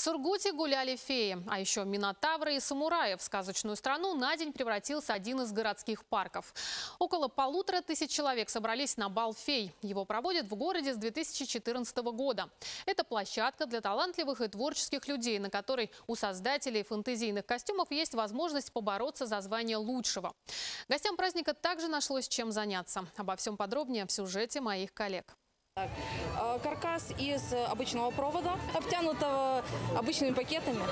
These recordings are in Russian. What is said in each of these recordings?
В Сургуте гуляли феи, а еще минотавры и самураи. В сказочную страну на день превратился один из городских парков. Около полутора тысяч человек собрались на бал фей. Его проводят в городе с 2014 года. Это площадка для талантливых и творческих людей, на которой у создателей фэнтезийных костюмов есть возможность побороться за звание лучшего. Гостям праздника также нашлось чем заняться. Обо всем подробнее в сюжете моих коллег. Э, Каркас из обычного провода, обтянутого обычными пакетами,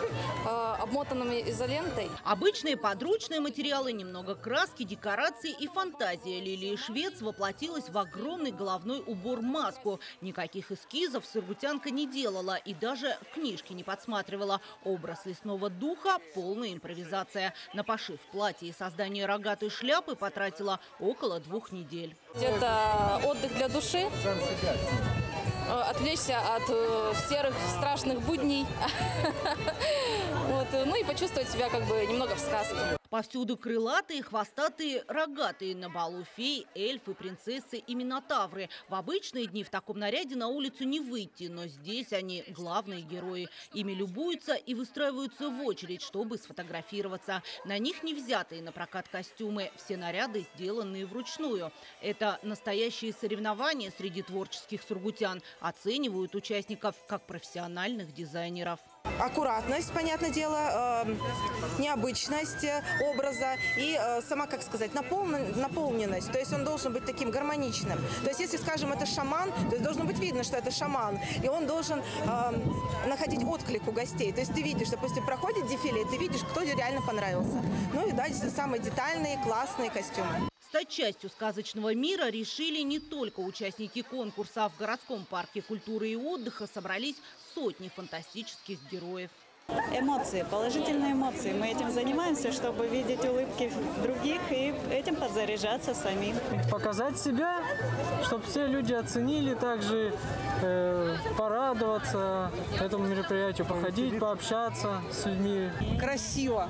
э, обмотанными изолентой. Обычные подручные материалы, немного краски, декорации и фантазия. Лилия Швец воплотилась в огромный головной убор-маску. Никаких эскизов сургутянка не делала и даже в книжке не подсматривала. Образ лесного духа – полная импровизация. На пошив платья и создание рогатой шляпы потратила около двух недель. Это отдых для души, э, отвлечься от э, серых страшных будней, вот, э, ну и почувствовать себя как бы немного в сказке. Повсюду крылатые, хвостатые, рогатые. На балу феи, эльфы, принцессы и минотавры. В обычные дни в таком наряде на улицу не выйти, но здесь они главные герои. Ими любуются и выстраиваются в очередь, чтобы сфотографироваться. На них не взятые на прокат костюмы. Все наряды сделанные вручную. Это настоящие соревнования среди творческих сургутян. Оценивают участников как профессиональных дизайнеров. Аккуратность, понятное дело, э, необычность э, образа и э, сама, как сказать, наполнен- наполненность. То есть он должен быть таким гармоничным. То есть если, скажем, это шаман, то есть должно быть видно, что это шаман. И он должен э, находить отклик у гостей. То есть ты видишь, допустим, проходит дефиле, ты видишь, кто реально понравился. Ну и да, самые детальные, классные костюмы. Стать частью сказочного мира решили не только участники конкурса. а В городском парке культуры и отдыха собрались сотни фантастических героев. Эмоции, положительные эмоции. Мы этим занимаемся, чтобы видеть улыбки других и этим подзаряжаться самим. показать себя, чтобы все люди оценили, также э, порадоваться этому мероприятию, походить, пообщаться с людьми. красиво.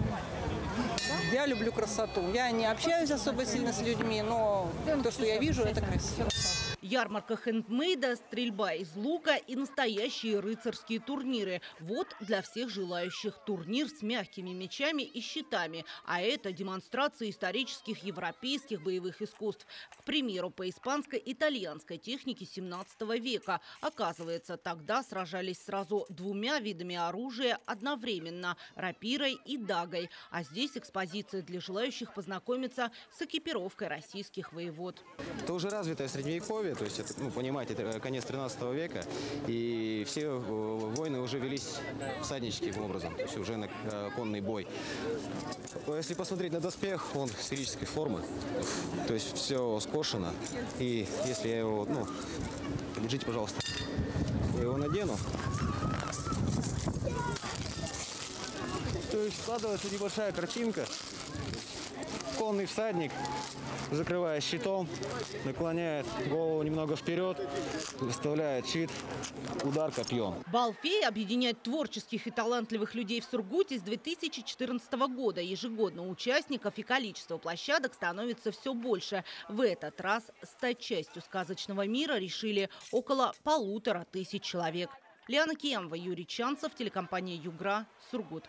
Я люблю красоту. Я не общаюсь особо сильно с людьми, но то, что я вижу, это красиво. Ярмарка хендмейда, стрельба из лука и настоящие рыцарские турниры. Вот для всех желающих турнир с мягкими мечами и щитами. А это демонстрация исторических европейских боевых искусств. К примеру, по испанско-итальянской технике 17 века. Оказывается, тогда сражались сразу двумя видами оружия одновременно – рапирой и дагой. А здесь экспозиция для желающих познакомиться с экипировкой российских воевод. Это уже развитое средневековье, то есть, это, ну, понимаете, это конец 13 века, и все э, войны уже велись всадническим образом, то есть уже на э, конный бой. Если посмотреть на доспех, он сферической формы, то есть все скошено, и если я его, ну, подержите, пожалуйста, я его надену, то есть складывается небольшая картинка, конный всадник, закрывая щитом, наклоняет голову немного вперед, выставляет щит, удар копьем. Бал феи объединяет творческих и талантливых людей в Сургуте с 2014 года. Ежегодно участников и количество площадок становится все больше. В этот раз стать частью сказочного мира решили около полутора тысяч человек. Лиана Киямова, Юрий Чанцев, телекомпания «Югра», Сургут.